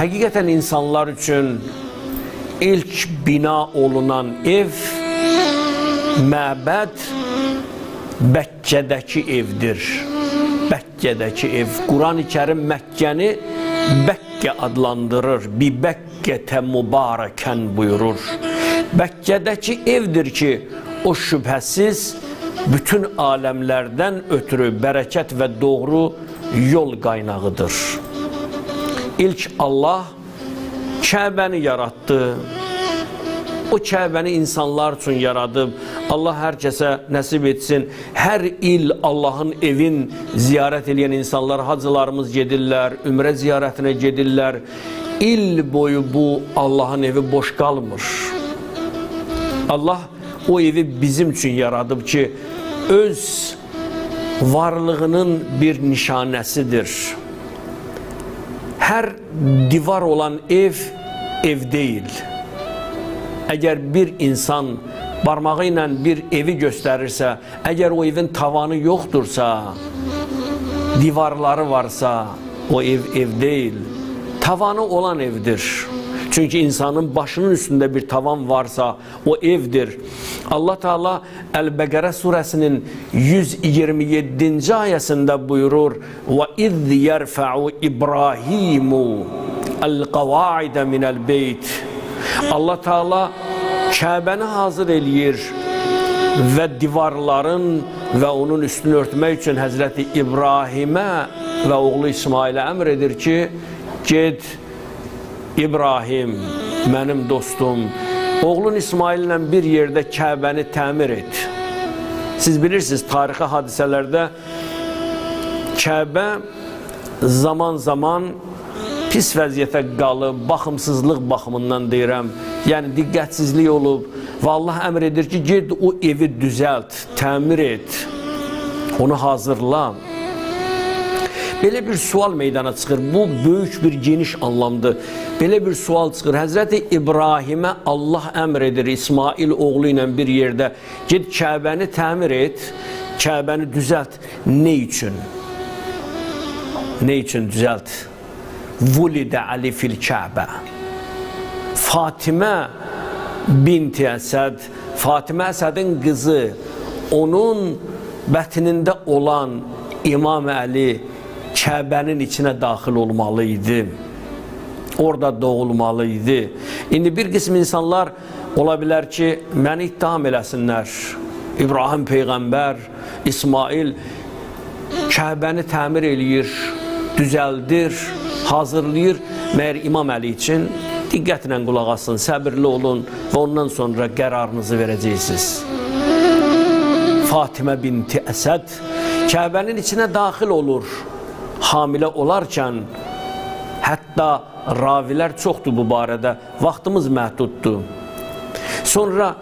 Həqiqətən insanlar üçün ilk bina olunan ev məbəd Bəkkədəki evdir. Bəkkədəki ev. Quran-ı Kərim Məkkəni Bəkkə adlandırır. Bi Bəkkətə mübarəkən buyurur. Bəkkədəki evdir ki, o şübhəsiz bütün aləmlərdən ötürü bərəkət və doğru yol qaynağıdır. İlk Allah Kəbəni yaratdı. O Kəbəni insanlar üçün yaradıb. Allah hər kəsə nəsib etsin. Hər il Allahın evin ziyarət edən insanlar, hacılarımız gedirlər, ümrə ziyarətinə gedirlər. İl boyu bu Allahın evi boş qalmır. Allah o evi bizim üçün yaradıb ki, öz varlığının bir nişanəsidir. Hər divar olan ev ev deyil. Əgər bir insan barmağı ilə bir evi göstərirsə, əgər o evin tavanı yoxdursa, divarları varsa, o ev ev deyil. Tavanı olan evdir. Çünki insanın başının üstündə bir tavan varsa, o evdir. Allah Teala Əl-Bəqərə surəsinin 127-ci ayəsində buyurur: "Və iz yerfa'u İbrahimu el-qavaidə minəl-beyt." Allah Teala Kəbəni hazır eləyir və divarların və onun üstünü örtmək üçün Həzrəti İbrahimə və oğlu İsmailə əmr edir ki, get İbrahim, mənim dostum, oğlun İsmaillə bir yerdə Kəbəni təmir et. Siz bilirsiniz, tarixi hadisələrdə Kəbə zaman-zaman pis vəziyyətə qalıb, baxımsızlıq baxımından deyirəm, yəni diqqətsizlik olub və Allah əmr edir ki, ged o evi düzəlt, təmir et, onu hazırla. Belə bir sual meydana çıxır. Bu böyük bir geniş anlamdır. Belə bir sual çıxır. Həzrəti İbrahimə Allah əmr edir İsmail oğlu ilə bir yerdə ged Kəbəni təmir et, Kəbəni düzəlt. Nə üçün? Nə üçün düzəlt? Vulidə Ali fil Kəbə. Fatimə binti Əsəd, Fatimə Əsədin qızı, onun bətnində olan İmam Əli Kəbənin içinə daxil olmalı idi. Orada doğulmalı idi. İndi bir qism insanlar ola bilər ki, məni ittiham eləsinlər. İbrahim Peyğəmbər, İsmail Kəbəni təmir eləyir, düzəldir, hazırlayır. Məyər İmam Əli üçün diqqətlə qulaq asın, səbirli olun və ondan sonra qərarınızı verəcəksiniz. Fatimə binti Əsəd Kəbənin içinə daxil olur. Hamilə olarkən hətta ravilər çoxdur bu barədə. Vaxtımız məhduddur. Sonra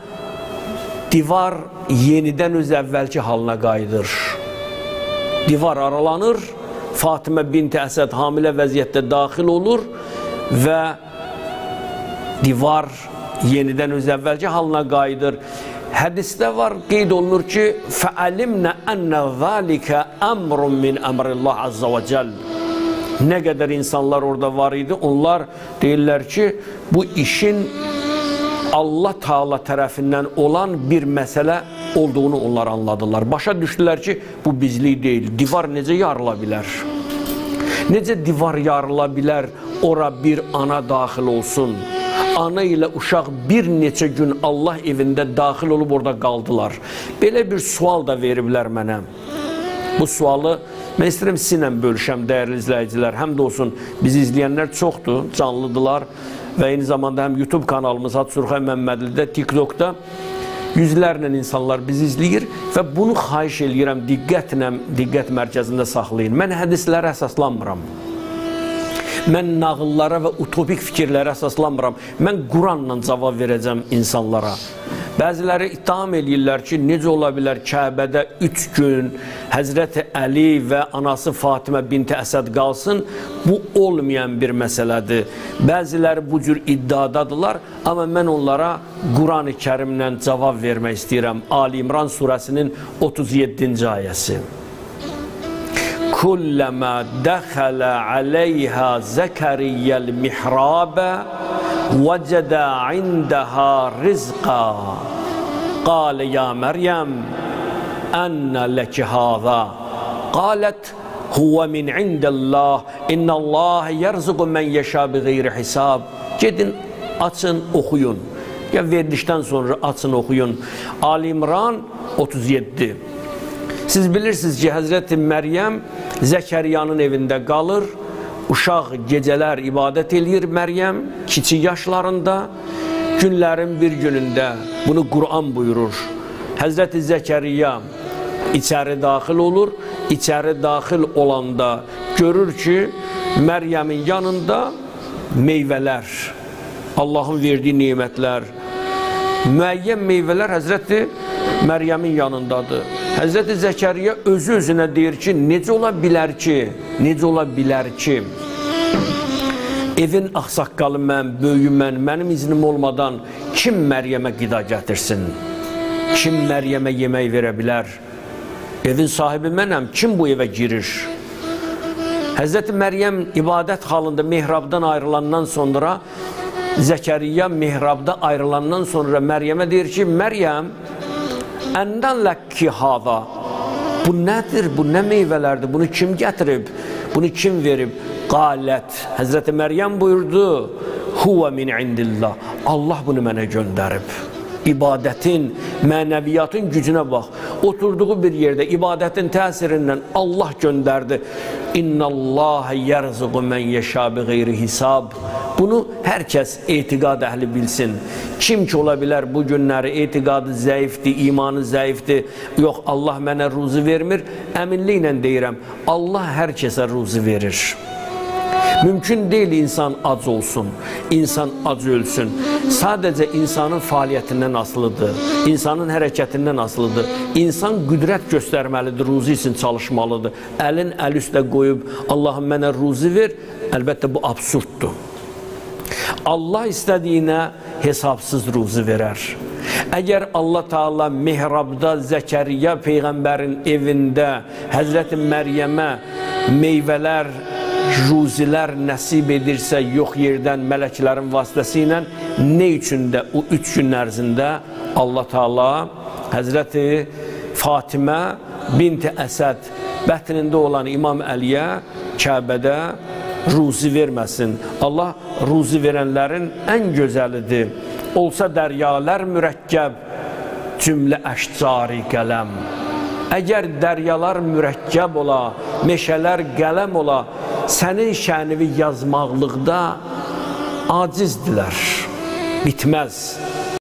divar yenidən öz əvvəlki halına qayıdır. Divar aralanır. Fatimə binti Əsəd hamilə vəziyyətdə daxil olur və divar yenidən öz əvvəlki halına qayıdır. Hədisdə var, qeyd olunur ki, fəəlimnə ənə zəlikə əmrun min əmrillah azza və cəll. Nə qədər insanlar orada var idi, onlar deyirlər ki, bu işin Allah Taala tərəfindən olan bir məsələ olduğunu onlar anladılar. Başa düşdülər ki, bu bizlik deyil. Divar necə yarıla bilər? Necə divar yarıla bilər? Ora bir ana daxil olsun ana ilə uşaq bir neçə gün Allah evində daxil olub orada qaldılar. Belə bir sual da veriblər mənə. Bu sualı mən istəyirəm sizinlə bölüşəm, dəyərli izləyicilər. Həm də olsun, bizi izləyənlər çoxdur, canlıdılar və eyni zamanda həm YouTube kanalımız Had Surxay Məmmədlidə, TikTokda yüzlərlə insanlar bizi izləyir və bunu xahiş eləyirəm diqqətlə, diqqət mərkəzində saxlayın. Mən hədislərə əsaslanmıram. Mən nağıllara və utopik fikirlərə əsaslanmıram. Mən Quranla cavab verəcəm insanlara. Bəziləri ittiham eləyirlər ki, necə ola bilər Kəbədə 3 gün Həzrəti Əli və anası Fatimə binti Əsəd qalsın? Bu olmayan bir məsələdir. Bəziləri bu cür iddiadadılar, amma mən onlara Quran-ı Kərimlə cavab vermək istəyirəm. Ali İmran surəsinin 37-ci ayəsi. كلما دخل عليها زكريا المحراب وجد عندها رزقا قال يا مريم أن لك هذا قالت هو من عند الله إن الله يرزق من يشاء بغير حساب Gedin açın okuyun. Ya verilişten sonra açın okuyun. Ali İmran 37. Siz bilirsiniz ki Hazreti Meryem Zekeriyanın evində qalır. Uşaq gecələr ibadət eləyir Məryəm kiçik yaşlarında. Günlərin bir günündə bunu Quran buyurur. Həzrəti Zəkəriya içəri daxil olur. İçəri daxil olanda görür ki, Məryəmin yanında meyvələr, Allahın verdiyi nemətlər, müəyyən meyvələr Həzrəti Məryəmin yanındadır. Həzrəti Zəkəriya özü özünə deyir ki, necə ola bilər ki, necə ola bilər ki, evin axsaqqalı mən, böyüyü mən, mənim iznim olmadan kim Məryəmə qida gətirsin? Kim Məryəmə yemək verə bilər? Evin sahibi mənəm, kim bu evə girir? Həzrəti Məryəm ibadət halında mihrabdan ayrılandan sonra Zəkəriya mihrabda ayrılandan sonra Məryəmə deyir ki, Məryəm, əndən ləkki hava. Bu nədir? Bu nə meyvələrdir? Bunu kim gətirib? Bunu kim verib? Qalət. Həzrəti Məryəm buyurdu, Huvə min indillah. Allah bunu mənə göndərib. İbadətin, mənəviyyatın gücünə bax. Oturduğu bir yerdə ibadətin təsirindən Allah göndərdi. İnnallahə yərzuqu mən yeşə bi qeyri hisab. Bunu hər kəs etiqad əhli bilsin. Kim ki ola bilər bu günləri etiqadı zəifdir, imanı zəifdir, yox Allah mənə ruzi vermir, əminliklə deyirəm, Allah hər kəsə ruzi verir. Mümkün deyil insan ac olsun, insan ac ölsün. Sadəcə insanın fəaliyyətindən asılıdır, insanın hərəkətindən asılıdır. İnsan qüdrət göstərməlidir, ruzi üçün çalışmalıdır. Əlin əl üstə qoyub, Allahım mənə ruzi ver, əlbəttə bu absurddur. Allah istədiyinə hesabsız ruzi verər. Əgər Allah Taala mihrabda Zəkəriya peyğəmbərin evində Həzrəti Məryəmə meyvələr, ruzilər nəsib edirsə yox yerdən mələklərin vasitəsilə nə üçün də o 3 gün ərzində Allah Taala Həzrəti Fatimə binti Əsəd bətnində olan İmam Əliyə Kəbədə ruzi verməsin. Allah ruzi verənlərin ən gözəlidir. Olsa dəryalar mürəkkəb, cümlə əşcari qələm. Əgər dəryalar mürəkkəb ola, meşələr qələm ola, sənin şənivi yazmaqlıqda acizdilər, bitməz.